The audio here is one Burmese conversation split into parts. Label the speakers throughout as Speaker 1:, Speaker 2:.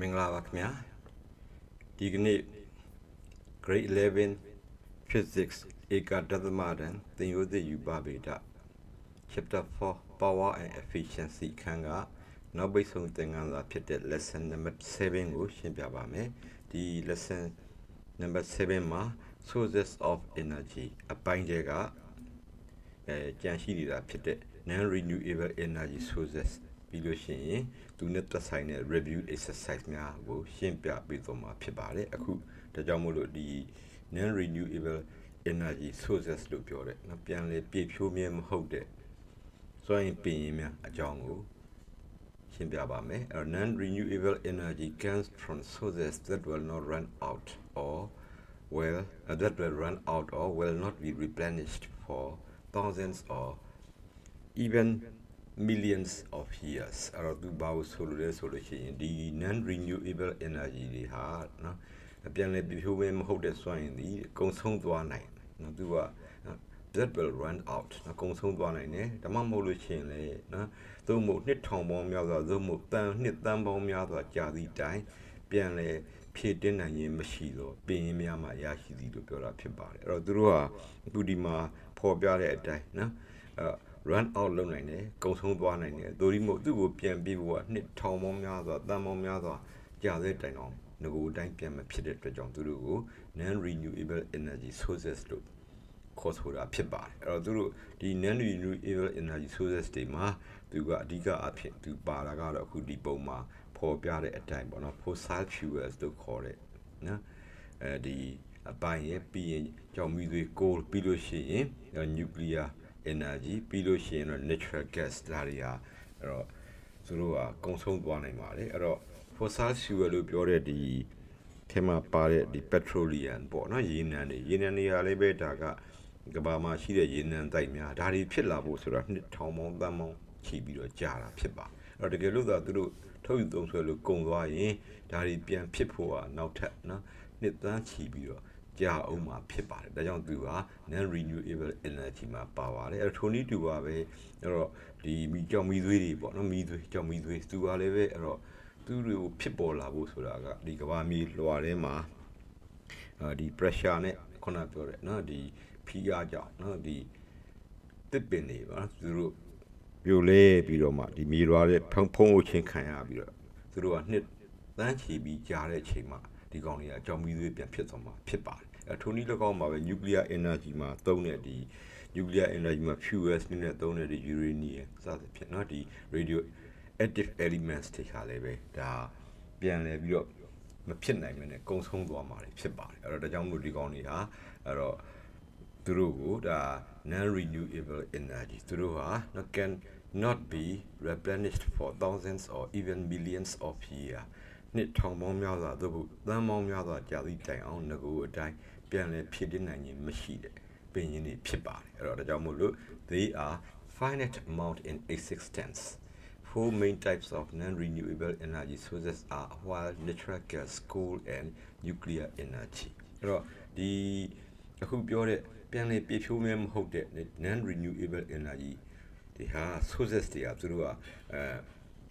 Speaker 1: မင်္ဂလာပါခင်ဗျာဒီကနေ့ grade 11 physics ဧကဒသမတန်သင်ရိုးသစ်ယူပါဗေဒ chapter 4 power and efficiency ခန်းကနောက်ပိတ်ဆုံးသင်ခန်းစာဖြစ်တဲ့ lesson number 7ကိုရှင်းပြပါမယ်ဒီ lesson number 7မှာ sources of energy အပိုင်းတွေကအဲကြံရှိနေတာဖြစ်တဲ့ non renewable energy sources ပြီးလို့ရှိရင်သူနဲ့သက်ဆိုင်တဲ့ review exercise များကိုရှင်းပြပေးသွားမှာဖြစ်ပါတယ်အခုဒါကြောင့်မို့လို့ဒီ non renewable energy sources လို့ပြောတဲ့နော်ပြန်လေပြည့်ဖြိုးမြဲမဟုတ်တဲ့စွမ်းအင်ပင်ရင်းများအကြောင်းကိုရှင်းပြပါမယ်အဲ non renewable energy comes from sources that will not run out or well uh, that will run out or will not be replenished for thousands or even millions of years အဲ့တော့သူဘာလို့ဆိုလို့လဲဆိုလို့ရှိရင်ဒီ non renewable energy တွေဟာနော်အပြန်လဲပြဖြိုးမဲမဟုတ်တဲ့စွမ်းအင်ဒီအကုန်ဆုံးသွားနိုင်နော်သူက that will run out နော်အကုန်ဆုံးသွားနိုင်တယ်ဒါမှမဟုတ်လို့ရှိရင်လေနော်သို့မဟုတ်နှစ်ထောင်ပေါင်းများစွာသို့မဟုတ်တန်နှစ်တန်ပေါင်းများစွာကြာသည့်တိုင်ပြန်လဲဖြည့်တင်းနိုင်ခြင်းမရှိတော့ပင်ရင်းများမှရရှိသည်လို့ပြောတာဖြစ်ပါတယ်အဲ့တော့သူတို့ကအခုဒီမှာဖော်ပြတဲ့အတိုင်းနော်အဲ့ run out လုပ်နိုင်တယ်ကုံဆုံးသွားနိုင်တယ်ဒိုရီမို့သူ့ကိုပြန်ပြီးဖို့ကနှစ်ထောင်ပေါင်းများစွာတန်ပေါင်းများစွာကြာတဲ့တိုင်အောင်ငကိုအတိုင်းပြန်မဖြစ်တဲ့အတွက်ကြောင့်သူတို့ကို non renewable energy sources လို့ခေါ်ဆိုတာဖြစ်ပါတယ်အဲ့တော့သူတို့ဒီ non renewable energy sources တွေမှာသူကအဓိကအဖြစ်သူပါတာကတော့အခုဒီပုံမှာဖော်ပြတဲ့အတိုင်းပေါ့နော် fossil fuels လို့ခေါ်တဲ့နော်အဲဒီအပိုင်းရဲ့ပြီးရင်ကြောင်မီသွေး coal ပြီးလို့ရှိရင် nuclear energy ပြီးလို့ရှိရင်တော့ natural gas ဒါတွေဟာအဲ့တော့သူတို့ကကုံဆုံးသွားနိုင်ပါတယ်အဲ့တော့ fossil fuel လို့ပြောတဲ့ဒီထဲမှာပါတဲ့ဒီ petroleum ပေါ့နော်ရေနံတွေရေနံတွေဟာလည်းပဲဒါကကဘာမှာရှိတဲ့ရေနံတိုက်များဒါတွေဖြစ်လာဖို့ဆိုတာနှစ်ထောင်ပေါင်းတန်းပေါင်းချီပြီးတော့ကြာတာဖြစ်ပါအဲ့တော့တကယ်လို့သာသူတို့ထုတ်ယူသုံးဆွဲလို့ကုန်သွားရင်ဒါတွေပြန်ဖြစ်ဖို့ကနောက်ထပ်နော်နှစ်သန်းချီပြီးတော့ ကြာအောင်မှာဖြစ်ပါတယ်ဒါကြောင့်သူက non renewable energy မှာပါပါတယ်အဲ့တော့ထိုနည်းတူပါပဲအဲ့တော့ဒီမီကြောင်မီသွေးတွေပေါ့နော်မီသွေးကြောင်မီသွေးသူကလည်းပဲအဲ့တော့သူတွေကိုဖြစ်ပေါ်လာဖို့ဆိုတာကဒီကဘာမီလွှာထဲမှာဒီ pressure နဲ့ခုနပြောတဲ့နော်ဒီဖိအားကြောင့်နော်ဒီတစ်ပင်တွေပါသူတို့ပြိုလဲပြီးတော့မှဒီမြေရွာတဲ့ဖုံဖုံးချင်းခံရပြီးတော့သူတို့ကနှစ်တန်းချီပြီးကြားတဲ့အချိန်မှာဒီကောင်တွေကအကြောင်းမီးသွေးပြန်ဖြစ်သွားမှာဖြစ်ပါတယ်အဲ ထိုနည်း၎င်းမှာပဲ nuclear energy မှာသုံးတဲ့ဒီ nuclear energy မှာ fuels နဲ့သုံးတဲ့ဒီ uranium စသဖြင့်เนาะဒီ radio active elements တွေခါလည်းပဲဒါပြန်လဲပြီးတော့မဖြစ်နိုင်မနဲ့ကုံဆုံးသွားမှာဖြစ်ပါတယ်အဲ့တော့ဒါကြောင့်မို့ဒီကောင်တွေဟာအဲ့တော့သူတို့ကိုဒါ non renewable energy သူတို့ဟာ can not be replenished for thousands or even millions of years နှစ်ထောင်ပေါင်းများစွာသို့မဟုတ်သန်းပေါင်းများစွာကြာသည့်တိုင်အောင်ငကိုအတိုင်း ပြန်လည်ဖြစ်တည်နိုင်ခြင်းမရှိတဲ့ပင်ရင်းတွေဖြစ်ပါတယ်အဲ့တော့ဒါကြောင့်မို့လို့ they are finite amount in existence four main types of non-renewable energy sources are while natural gas coal and nuclear energy အဲ့တော့ဒီအခုပြောတဲ့ပြန်လည်ပြည့်ဖြိုးမဲမဟုတ်တဲ့ non-renewable energy ဒီဟာ sources တွေကသူတို့ကအဲ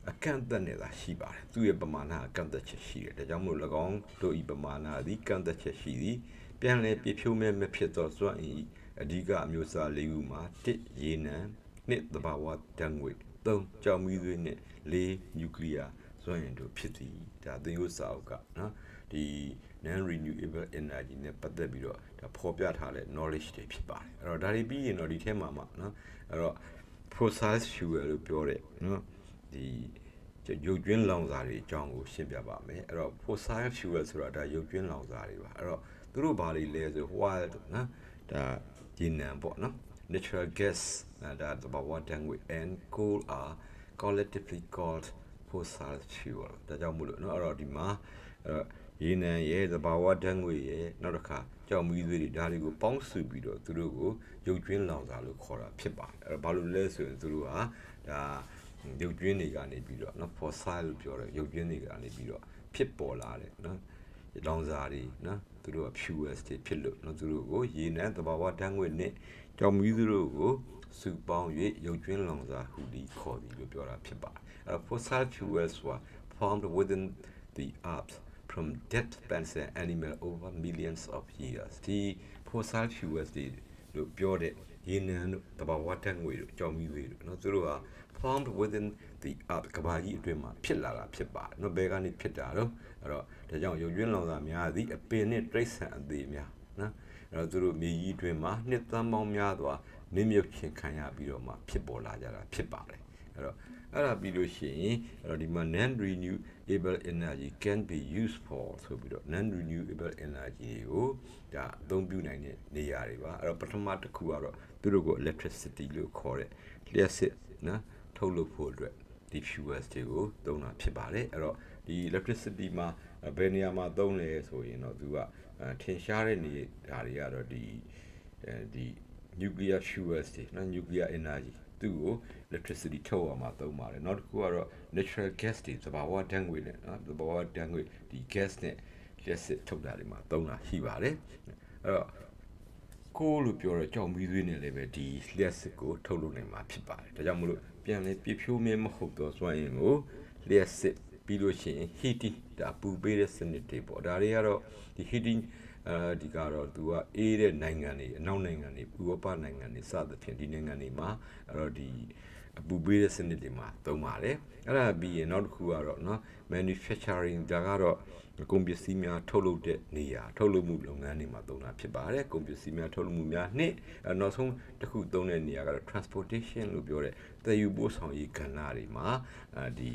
Speaker 1: အကန့်အသတ်နဲ့သာရှိပါတယ်သူ့ရဲ့ပမာဏအကန့်အသတ်ချက်ရှိတယ်ဒါကြောင့်မို့၎င်းတို့ဤပမာဏအသည်ကန့်အသတ်ချက်ရှိသည် ပြန်လည်ပြဖြိုးမဲ့မဖြစ်သောစွမ်းအင်အဓိကအမျိုးအစား၄ခုမှာ1ရေနံ2သဘာဝဓာတ်ငွေ3ကြောင်မီးသွေးနဲ့4နျူကလ িয়ার စွမ်းအင်တို့ဖြစ်သည်ဒါသင်ရိုးစာအုပ်ကနော်ဒီ non renewable energy နဲ့ပတ်သက်ပြီးတော့ဒါဖော်ပြထားတဲ့ knowledge တွေဖြစ်ပါတယ်အဲ့တော့ဒါတွေပြီးရင်တော့ဒီထဲမှာမှာနော်အဲ့တော့ process fuel လို့ပြောတဲ့နော်ဒီရုပ်ကျွင်းလောင်စာတွေအကြောင်းကိုရှင်းပြပါမယ်အဲ့တော့ fossil fuel ဆိုတာဒါရုပ်ကျွင်းလောင်စာတွေပါအဲ့တော့ သူတို့ဘာတွေလဲဆိုဟိုကနော်ဒါရေနံပေါ့နော် natural gas ဒါသဘာဝဓာတ်ငွေ and coal are collectively called fossil fuel ဒါကြောင့်မို့လို့နော်အဲ့တော့ဒီမှာအဲ့တော့ရေနံရဲ့သဘာဝဓာတ်ငွေရဲ့နောက်တစ်ခါကြောင်မီးသွေးတွေဒါတွေကိုပေါင်းစုပြီးတော့သူတို့ကိုရုပ်ကျွင်းလောင်စာလို့ခေါ်တာဖြစ်ပါတယ်အဲ့တော့ဘာလို့လဲဆိုရင်သူတို့ကဒါရုပ်ကျွင်းတွေကနေပြီးတော့နော် fossil လို့ပြောတယ်ရုပ်ကျွင်းတွေကနေပြီးတော့ဖြစ်ပေါ်လာတယ်နော်လောင်စာတွေနော် သူတို့က fuels တွေဖြစ်လို့နော်သူတို့ကိုရေနံသဘာဝဓာတ်ငွေ့နဲ့ကြောင်မီးသူတို့ကိုစုပေါင်း၍ရုပ်ကျွင်းလောင်စာဟူသည်ခေါ်သည်လို့ပြောတာဖြစ်ပါတယ်အဲ့တော့ fossil fuels were formed within the earth from dead plants and animal over millions of years ဒီ fossil fuels တွေလို့ပြောတဲ့ရေနံတို့သဘာဝဓာတ်ငွေ့တို့ကြောင်မီးတွေတို့နော်သူတို့ဟာ formed within the earth ကဘာကြီးအတွင်းမှာဖြစ်လာတာဖြစ်ပါတယ်နော်ဘယ်ကနေဖြစ်တာတော့အဲ့တော့ဒါကြောင့်ရုပ်ရွင်းလောင်စာများသည့်အပင်နှင့်တိရစ္ဆာန်အသေးများနော်အဲ့တော့သူတို့မြေကြီးအတွင်းမှာနှစ်သန်းပေါင်းများစွာနစ်မြုပ်ခြင်းခံရပြီးတော့မှဖြစ်ပေါ်လာကြတာဖြစ်ပါတယ်အဲ့တော့အဲ့ဒါပြီးလို့ရှိရင်အဲ့တော့ဒီမှာ non renewable energy can be used for ဆိုပြီးတော့ non renewable energy ကိုဒါအသုံးပြုနိုင်တဲ့နေရာတွေပါအဲ့တော့ပထမတစ်ခုကတော့သူတို့ကို electricity လို့ခေါ်တဲ့လျှက်စစ်နော် ထုတ်လုပ်ဖို့အတွက်ဒီ fuels တွေကိုသုံးတာဖြစ်ပါတယ်အဲ့တော့ဒီ electricity မှာဘယ်နေရာမှာသုံးလဲဆိုရင်တော့သူကထင်ရှားတဲ့နေဒါတွေကတော့ဒီဒီ nuclear fuels တွေနော် nuclear energy သူ့ကို electricity ထုတ်အောင်မှာသုံးပါတယ်နောက်တစ်ခုကတော့ natural gas တွေသဘာဝဓာတ်ငွေနဲ့နော်သဘာဝဓာတ်ငွေဒီ gas နဲ့လျှက်စစ်ထုတ်တာတွေမှာသုံးတာရှိပါတယ်အဲ့တော့ကိုလို့ပြောတော့ကြောင်ပြီးသွေးနဲ့လည်းပဲဒီလျှက်စစ်ကိုထုတ်လုပ်နိုင်မှာဖြစ်ပါတယ်ဒါကြောင့်မလို့ ပြန်လဲပြဖြိုးမြဲမဟုတ်တော့စွမ်းအင်ကိုလျှက်စစ်ပြီးလို့ရှိရင် heating ဒါပူပေးတဲ့စနစ်တွေပေါ့ဒါတွေကတော့ဒီ heating အဲဒီကတော့သူကအေးတဲ့နိုင်ငံတွေအနောက်နိုင်ငံတွေဥရောပနိုင်ငံတွေစသဖြင့်ဒီနိုင်ငံတွေမှာအဲ့တော့ဒီ အပူပေးတဲ့စနစ်တွေမှာသုံးပါတယ်အဲ့ဒါပြီးရင်နောက်တစ်ခုကတော့နော် manufacturing ဒါကတော့ကုန်ပစ္စည်းများထုတ်လုပ်တဲ့နေရာထုတ်လုပ်မှုလုပ်ငန်းတွေမှာသုံးတာဖြစ်ပါတယ်ကုန်ပစ္စည်းများထုတ်လုပ်မှုများနှင့်နောက်ဆုံးတစ်ခုသုံးတဲ့နေရာကတော့ transportation လို့ပြောတဲ့သယ်ယူပို့ဆောင်ရေးကဏ္ဍတွေမှာဒီ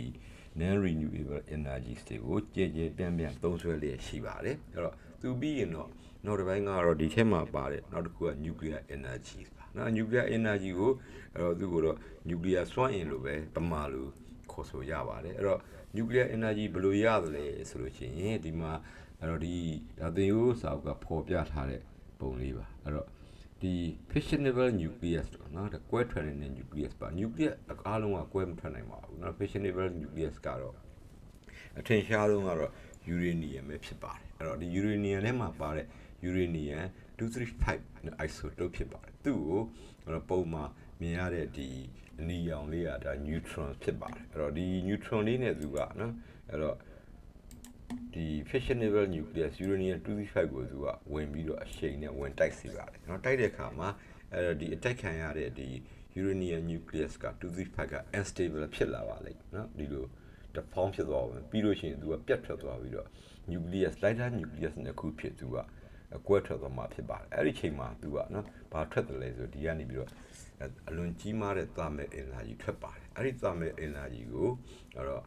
Speaker 1: non renewable energies တွေကိုကြည်ကြည်ပြန့်ပြန့်သုံးစွဲလျက်ရှိပါတယ်အဲ့တော့သူပြီးရင်တော့နောက်တစ်ပိုင်းကတော့ဒီထဲမှာပါတယ်နောက်တစ်ခုက nuclear energy ပါ နော် nuclear energy ကိုအဲ့တော့သူကတော့ nuclear စွမ်းအင်လို့ပဲပမာလို့ခေါ်ဆိုရပါတယ်အဲ့တော့ nuclear energy ဘယ်လိုရတယ်လဲဆိုလို့ရှိရင်ဒီမှာအဲ့တော့ဒီဒါသင်ရိုးစာအုပ်ကဖော်ပြထားတဲ့ပုံလေးပါအဲ့တော့ဒီ fissionable nucleus တော့เนาะဒါကွဲထွက်နေတဲ့ nucleus ပါ nucleus အားလုံးကကွဲမထွက်နိုင်ပါဘူးเนาะ fissionable nucleus ကတော့အထင်ရှားဆုံးကတော့ uranium ပဲဖြစ်ပါတယ်အဲ့တော့ဒီ uranium ထဲမှာပါတဲ့ uranium 235 isotope ဖြစ်ပါတယ်သူ့ကိုပုံမှန်မြင်ရတဲ့ဒီနီယောင်လေးကဒါ neutron ဖြစ်ပါတယ်အဲ့တော့ဒီ neutron လေးနဲ့သူကနော်အဲ့တော့ဒီ fissionable nucleus uranium 235ကိုသူကဝင်ပြီးတော့အရှိန်နဲ့ဝင်တိုက်စီပါတယ်နော်တိုက်တဲ့အခါမှာအဲ့တော့ဒီ attack ခံရတဲ့ဒီ uranium nucleus က235က unstable ဖြစ်လာပါလိမ့်နော်ဒီလိုတဖောင်းဖြစ်သွားပါမယ်ပြီးလို့ရှိရင်သူကပြတ်ထွက်သွားပြီးတော့ nucleus lighter nucleus နှစ်ခုဖြစ်သူက ကွဲထွက်သွားမှာဖြစ်ပါတယ်အဲ့ဒီချိန်မှာသူကနော်ဘာထွက်တယ်လဲဆိုဒီကနေပြီးတော့အလွန်ကြီးမားတဲ့ thermal energy ထွက်ပါတယ်အဲ့ဒီ thermal energy ကိုအဲ့တော့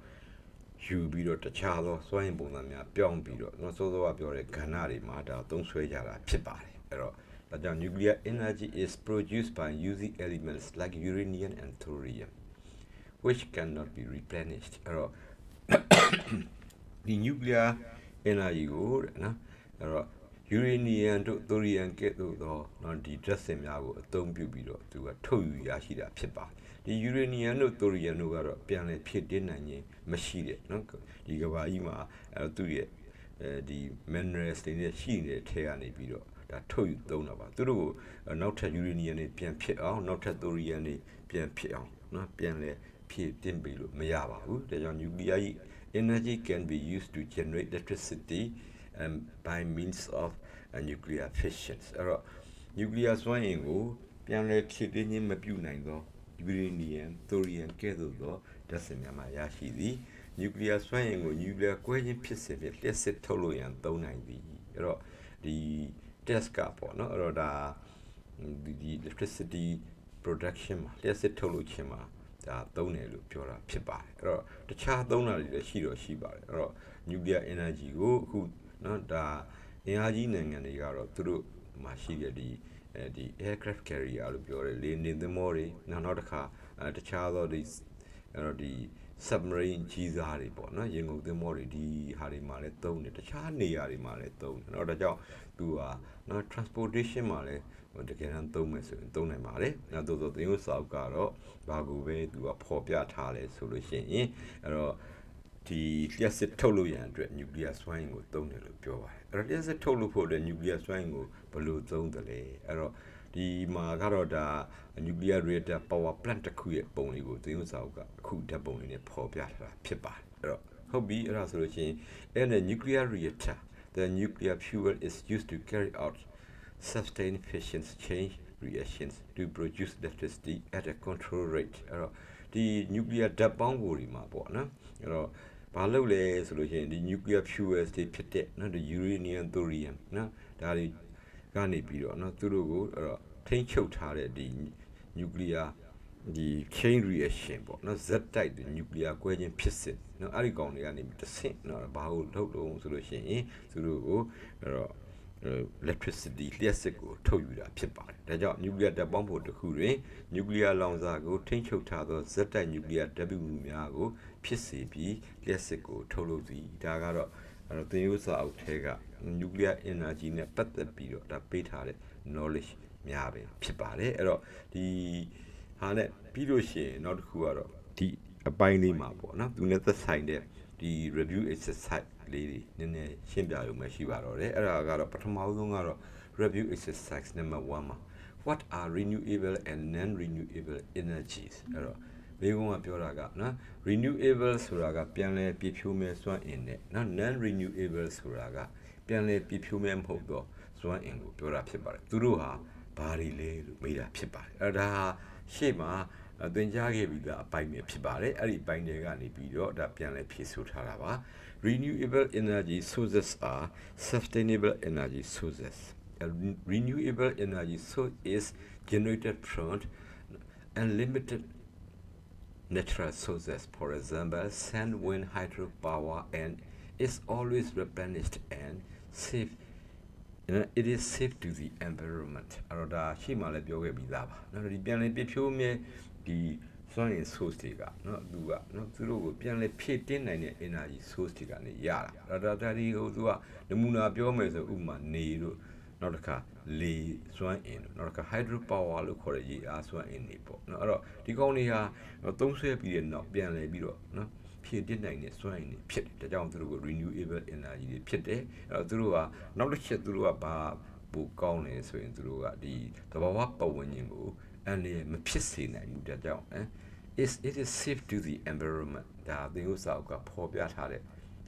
Speaker 1: ယူပြီးတော့တခြားသောစွမ်းအင်ပုံစံများပြောင်းပြီးတော့နော်စောစောကပြောတဲ့ကဏ္ဍတွေမှာဒါသုံးဆွဲကြတာဖြစ်ပါတယ်အဲ့တော့ဒါကြောင့် nuclear energy is produced by using elements like uranium and thorium which cannot be replenished အဲ့တော့ဒီ nuclear energy ကိုတဲ့ နော်အဲ့တော့ uranium တို့ thorium ကဲ့သို့သောနော်ဒီ dressin များကိုအသုံးပြုပြီးတော့သူကထုတ်ယူရရှိတာဖြစ်ပါတယ်ဒီ uranium တို့ thorium တို့ကတော့ပြန်လည်ဖြစ်တင်းနိုင်ခြင်းမရှိတဲ့နော်ဒီကဘာကြီးမှာအဲသူ့ရဲ့အဲဒီ minerals တွေနဲ့ရှိနေတဲ့ထဲကနေပြီးတော့ဒါထုတ်ယူသုံးတာပါသူတို့ကိုနောက်ထပ် uranium တွေပြန်ဖြစ်အောင်နောက်ထပ် thorium တွေပြန်ဖြစ်အောင်နော်ပြန်လဲဖြည့်တင်ပြီးလို့မရပါဘူးဒါကြောင့် nuclear energy can be used to generate electricity um, by means of uh, nuclear fission အဲ့တော့ nuclear စွမ်းအင်ကိုပြန်လဲဖြည့်တင်းခြင်းမပြုနိုင်သော uranium thorium ကဲ့သို့သောဓာတ်စင်များမှာရရှိသည် nuclear စွမ်းအင်ကို nuclear ကွဲခြင်းဖြစ်စဉ်ဖြင့်လျှက်စစ်ထုတ်လို့ရန်သုံးနိုင်သည်အဲ့တော့ဒီ test ကပေါ့နော်အဲ့တော့ဒါဒီ electricity production မှာလျှက်စစ်ထုတ်လို့ခြင်းမှာဒါသုံးတယ်လို့ပြောတာဖြစ်ပါတယ်အဲ့တော့တခြားသုံးတာတွေလည်းရှိတော့ရှိပါတယ်အဲ့တော့ nuclear energy ကိုအခု เนาะဒါအင်အားကြီးနိုင်ငံတွေကတော့သူတို့မှာရှိတဲ့ဒီအဲဒီ aircraft carrier လို့ပြောတယ်လေနေသင်္ဘောတွေနောက်နောက်တစ်ခါအဲတခြားသောဒီအဲ့တော့ဒီ submarine ကြီးစားတွေပေါ့နော်ရင်ကုန်သင်္ဘောတွေဒီဟာတွေမှာလည်းသုံးတယ်တခြားနေရာတွေမှာလည်းသုံးတယ်เนาะဒါကြောင့်သူကနော် transportation မှာလည်းတကယ်တမ်းသုံးမယ်ဆိုရင်သုံးနိုင်ပါတယ်။နောက်သို့သောသင်္ယောစာအုပ်ကတော့ဘာကိုပဲသူကဖော်ပြထားလဲဆိုလို့ရှိရင်အဲ့တော့ ဒီလျှက်စစ်ထုတ်လို့ရန်အတွက်နျူကလ িয়ার စွမ်းအင်ကိုသုံးတယ်လို့ပြောပါတယ်။အဲ့တော့လျှက်စစ်ထုတ်လို့ဖို့အတွက်နျူကလ িয়ার စွမ်းအင်ကိုဘယ်လိုသုံးတယ်လဲ။အဲ့တော့ဒီမှာကတော့ဒါ nuclear reactor power plant တစ်ခုရဲ့ပုံလေးကိုသင်္ယောစာအုပ်ကအခုဓာတ်ပုံလေးနဲ့ဖော်ပြထားတာဖြစ်ပါတယ်။အဲ့တော့ ဟုတ်ပြီအဲ့ဒါဆိုလို့ရှိရင် in a nuclear reactor the nuclear fuel is used to carry out sustained fission change reactions to produce electricity at a control rate အဲ့တော့ဒီ nuclear ဓာတ်ပေါင်းဖိုတွေမှာပေါ့နော်အဲ့တော့ ဘာလုပ်လဲဆိုလို့ရှိရင်ဒီ nuclear fuels တွေဖြစ်တဲ့နော်ဒီ uranium thorium နော်ဒါတွေကနေပြီးတော့နော်သူတို့ကိုအဲ့တော့ထိန်းချုပ်ထားတဲ့ဒီ nuclear ဒီ chain reaction ပေါ့နော် Z type ဒီ nuclear ကွဲခြင်းဖြစ်စစ်နော်အဲ့ဒီကောင်တွေကနေတစ်ဆင့်နော်ဘာလို့ထုတ်လို့ဆိုလို့ရှိရင်သူတို့ကိုအဲ့တော့ electricity လျှက်စစ်ကိုထုတ်ယူတာဖြစ်ပါတယ်။ဒါကြောင့် nuclear ဓာတ်ပေါင်းဖို့တစ်ခုတွင် nuclear လောင်စာကိုထိန်းချုပ်ထားသော Z type nuclear ဓာတ်ပြုမှုများကိုဖြစ်စေပြီးလျှက်စစ်ကိုထုတ်လုပ်သည်။ဒါကတော့အဲ့တော့သင်ယူစာအုပ်ထဲက nuclear energy နဲ့ပတ်သက်ပြီးတော့ဒါပေးထားတဲ့ knowledge များပဲဖြစ်ပါတယ်။အဲ့တော့ဒီဟာနဲ့ပြီးလို့ရှိရင်နောက်တစ်ခုကတော့ဒီအပိုင်းလေးမှာပေါ့နော်သူနဲ့သက်ဆိုင်တဲ့ဒီ review exercise လေးတွေနည်းနည်းရှင်းပြရုံပဲရှိပါတော့တယ်အဲ့ဒါကတော့ပထမဆုံးကတော့ review exercise number 1မှာ what are renewable and non renewable energies အဲ့တော့ဘေးကုန်းကပြောတာကနော် renewable ဆိုတာကပြန်လဲပြည့်ဖြိုးမဲ့စွမ်းအင်နဲ့နော် non renewable ဆိုတာကပြန်လဲပြည့်ဖြိုးမဲ့မဟုတ်တော့စွမ်းအင်ကိုပြောတာဖြစ်ပါတယ်သူတို့ဟာဘာတွေလဲလို့မေးတာဖြစ်ပါတယ်အဲ့ဒါဟာရှေ့မှာသင်ကြားခဲ့ပြီးသားအပိုင်းပဲဖြစ်ပါတယ်အဲ့ဒီအပိုင်းတွေကနေပြီးတော့ဒါပြန်လဲဖြည့်ဆို့ထားတာပါ renewable energy sources are sustainable energy sources a renewable energy source is generated from unlimited natural sources for example sun wind hydropower and is always replenished and safe it is safe to the environment အဲ့တော့ဒါရှိမှလည်းပြောခဲ့ပြီးသားပါเนาะဒီပြန်လည်ပြဖြိုးမြဲဒီ စွမ်းအင် source တွေကနော်သူကနော်သူတို့ကိုပြန်လဲဖြည့်တင်းနိုင်တဲ့ energy source တွေကနေရတာဒါဒါဒီဟိုသူကနမူနာပြောမယ်ဆိုဥပမာနေတို့နောက်တစ်ခါလေစွမ်းအင်တို့နောက်တစ်ခါ hydro power လို့ခေါ်တဲ့ရေအားစွမ်းအင်တွေပေါ့နော်အဲ့တော့ဒီကောင်တွေဟာသုံးဆွဲပြီးတဲ့နောက်ပြန်လဲပြီးတော့နော်ဖြည့်တင်နိုင်တဲ့စွမ်းအင်တွေဖြစ်တယ်ဒါကြောင့်သူတို့ကို renewable energy တွေဖြစ်တယ်အဲ့တော့သူတို့ကနောက်တစ်ချက်သူတို့ကဘာပိုကောင်းတယ်ဆိုရင်သူတို့ကဒီသဘာဝပတ်ဝန်းကျင်ကိုအန္တရာယ်မဖြစ်စေနိုင်ဘူးဒါကြောင့်ဟမ် is it is safe to the environment ဒါသင်ဥစ္စာကဖော်ပြထားတဲ့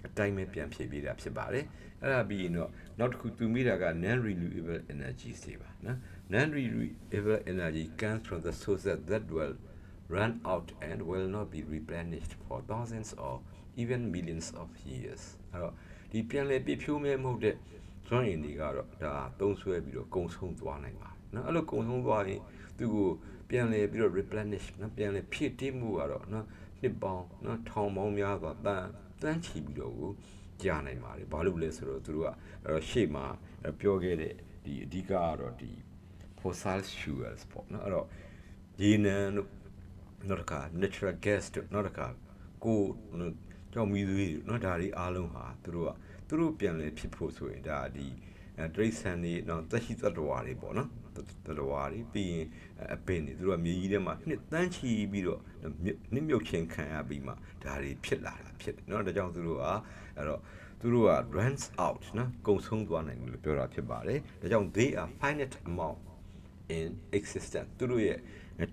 Speaker 1: အတိုင်းပဲပြန်ဖြည့်ပေးတာဖြစ်ပါတယ်အဲ့ဒါပြီးရင်တော့နောက်တစ်ခုသူမိတာက non renewable energy တွေပါနော် non renewable energy comes from the sources that will run out and will not be replenished for thousands or even millions of years အဲ့တော့ဒီပြန်လည်ပြည့်ဖြိုးမဲမဟုတ်တဲ့စွမ်းအင်တွေကတော့ဒါသုံးဆွဲပြီးတော့ကုံဆုံးသွားနိုင်ပါတယ်နော်အဲ့လိုကုံဆုံးသွားရင်သူကို ပြန်လည်ပြီးတော့ replenish နော်ပြန်လည်ဖြည့်တင်းမှုကတော့နော်နှစ်ပေါင်းနော်ထောင်ပေါင်းများစွာတန်တန်းချီပြီးတော့ကိုကြာနိုင်ပါတယ်ဘာလို့လဲဆိုတော့သူတို့ကအဲ့တော့ရှေ့မှာပြောခဲ့တဲ့ဒီအဓိကကတော့ဒီ fossil fuels ပေါ့နော်အဲ့တော့ရေနံတို့နောက်တစ်ခါ natural gas တို့နောက်တစ်ခါကိုကြောင်မီသွေးတို့နော်ဒါတွေအားလုံးဟာသူတို့ကသူတို့ပြန်လဲဖြစ်ဖို့ဆိုရင်ဒါဒီတရိတ်ဆန်တွေနော်သက်ရှိသတ္တဝါတွေပေါ့နော်သ တ္တဝါတွေပြီးရင်အပင်တွေသူတို့ကမြေကြီးထဲမှာနှစ်တန်းချီပြီးတော့နှစ်မြုပ်ချင်းခံရပြီးမှဒါတွေဖြစ်လာတာဖြစ်တယ်နော်ဒါကြောင့်သူတို့ကအဲ့တော့သူတို့က runs out နော်ကုန်ဆုံးသွားနိုင်တယ်လို့ပြောတာဖြစ်ပါတယ်ဒါကြောင့် they are finite amount in existence သူတို့ရဲ့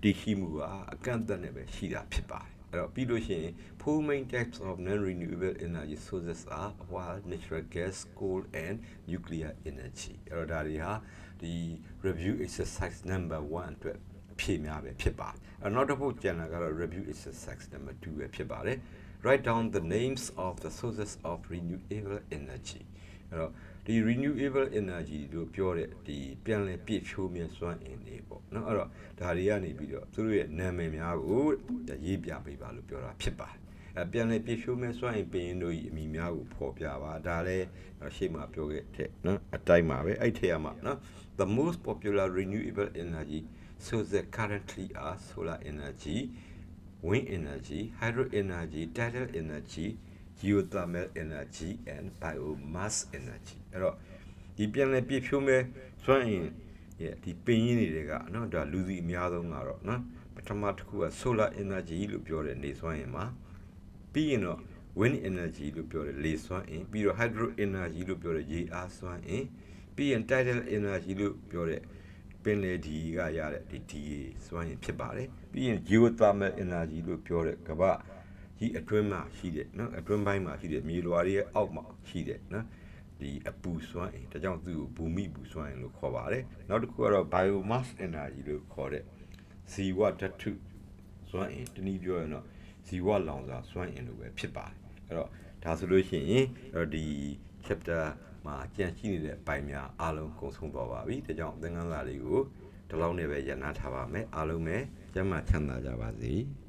Speaker 1: တည်ရှိမှုကအကန့်အသတ်နဲ့ပဲရှိတာဖြစ်ပါတယ်အဲ့တော့ပြီးလို့ရှိရင် four main types of non-renewable energy sources are wild natural gas coal and nuclear energy အဲ့တော့ဒါတွေဟာ ဒီ review exercise number 1အတွက်ဖြည့်များပဲဖြစ်ပါတယ်အဲ့နောက်တစ်ပုတ်ကျန်တာကတော့ review exercise number 2ပဲဖြစ်ပါတယ် write down the names of the sources of renewable energy အဲ့တော့ဒီ renewable energy တို့ပြောတဲ့ဒီပြန်လည်ပြည့်ဖြိုးမြဲစွမ်းအင်တွေပေါ့နော်အဲ့တော့ဒါတွေကနေပြီးတော့သူတို့ရဲ့နာမည်များကိုရေးပြပေးပါလို့ပြောတာဖြစ်ပါတယ်အဲ ပြန်လည်ပြည့်ဖြိုးမြဲစွမ်းအင်ပင်တို့ဤအမည်များကိုဖော်ပြပါဒါလည်းရှေ့မှာပြောခဲ့တဲ့နော်အတိုင်းပါပဲအဲ့ထက်မှာနော် the most popular renewable energy sources currently are solar energy wind energy hydro energy tidal energy geothermal energy and biomass energy အဲ့တော့ဒီပြန်လည်ပြည့်ဖြိုးမဲ့စွမ်းအင်ရဲ့ဒီပင်ရင်းတွေကနော်ဒါလူစီအများဆုံးကတော့နော်ပထမတစ်ခုက solar energy လို့ပြောတဲ့နေစွမ်းအင်မှာ ပြီးရင်တော့ wind energy လို့ပြောတဲ့လေစွမ်းအင်ပြီးတော့ hydro energy လို့ပြောတဲ့ရေအားစွမ်းအင်ပြီးရင် tidal energy လို့ပြောတဲ့ပင်လယ်ဒီကရတဲ့ဒီဒီစွမ်းအင်ဖြစ်ပါတယ်ပြီးရင် geothermal energy လို့ပြောတဲ့ကမ္ဘာကြီးအတွင်းမှာရှိတဲ့နော်အတွင်းပိုင်းမှာရှိတဲ့မြေလွာတွေရဲ့အောက်မှာရှိတဲ့နော်ဒီအပူစွမ်းအင်ဒါကြောင့်သူ့ကိုဘူမိပူစွမ်းအင်လို့ခေါ်ပါတယ်နောက်တစ်ခုကတော့ biomass energy လို့ခေါ်တဲ့ဇီဝဓာတုစွမ်းအင်တနည်းပြောရင်တော့ ဇီဝလောင်စာစွမ်းအင်လို့ပဲဖြစ်ပါတယ်အဲ့တော့ဒါဆိုလို့ရှိရင်အဲ့တော့ဒီ chapter မှာကြံရှိနေတဲ့အပိုင်းများအားလုံးကုန်ဆုံးသွားပါပြီဒါကြောင့်သင်ခန်းစာတွေကိုဒီလောက်နဲ့ပဲရန်နာထားပါမယ်အားလုံးပဲကျမ်းမာချမ်းသာကြပါစေ။